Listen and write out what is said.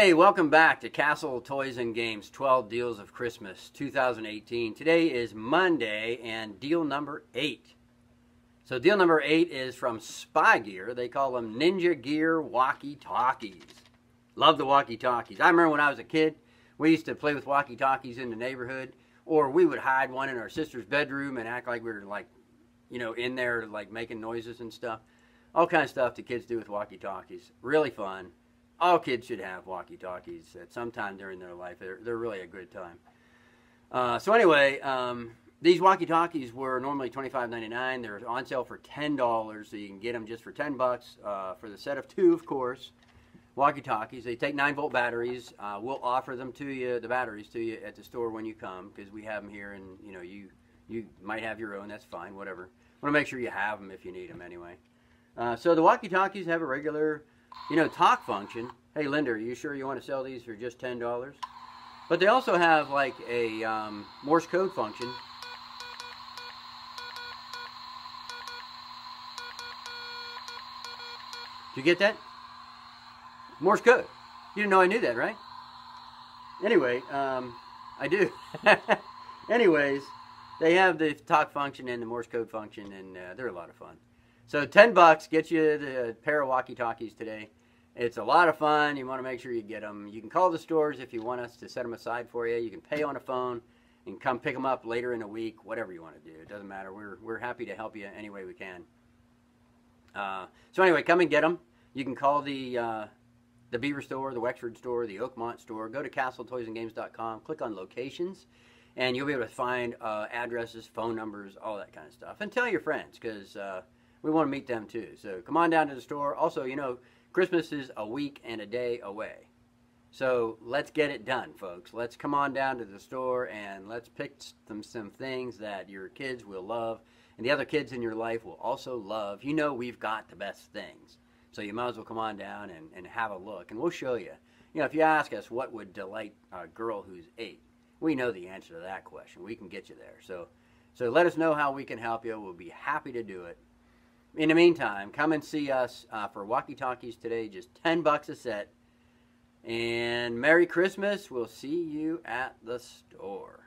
Hey, welcome back to Castle Toys and Games 12 Deals of Christmas 2018. Today is Monday and deal number 8. So deal number 8 is from Spy Gear. They call them Ninja Gear walkie-talkies. Love the walkie-talkies. I remember when I was a kid, we used to play with walkie-talkies in the neighborhood or we would hide one in our sister's bedroom and act like we were like, you know, in there like making noises and stuff. All kind of stuff the kids do with walkie-talkies. Really fun all kids should have walkie-talkies at some time during their life. They're, they're really a good time. Uh, so anyway, um, these walkie-talkies were normally $25.99. They're on sale for $10, so you can get them just for 10 bucks uh, for the set of two, of course. Walkie-talkies. They take 9-volt batteries. Uh, we'll offer them to you, the batteries to you at the store when you come because we have them here, and you know you you might have your own. That's fine. Whatever. Want to make sure you have them if you need them anyway. Uh, so the walkie-talkies have a regular you know, talk function. Hey, Linda, are you sure you want to sell these for just $10? But they also have like a um, Morse code function. Do you get that? Morse code. You didn't know I knew that, right? Anyway, um, I do. Anyways, they have the talk function and the Morse code function, and uh, they're a lot of fun. So 10 bucks gets you the pair of walkie-talkies today. It's a lot of fun. You want to make sure you get them. You can call the stores if you want us to set them aside for you. You can pay on a phone and come pick them up later in the week, whatever you want to do. It doesn't matter. We're, we're happy to help you any way we can. Uh, so anyway, come and get them. You can call the, uh, the Beaver store, the Wexford store, the Oakmont store. Go to castletoysandgames.com, click on locations, and you'll be able to find uh, addresses, phone numbers, all that kind of stuff. And tell your friends because uh, we want to meet them too. So come on down to the store. Also, you know, Christmas is a week and a day away. So let's get it done, folks. Let's come on down to the store and let's pick some, some things that your kids will love and the other kids in your life will also love. You know we've got the best things. So you might as well come on down and, and have a look and we'll show you. You know, if you ask us what would delight a girl who's eight, we know the answer to that question. We can get you there. So, so let us know how we can help you. We'll be happy to do it. In the meantime, come and see us uh, for walkie talkies today, just 10 bucks a set. And Merry Christmas. We'll see you at the store.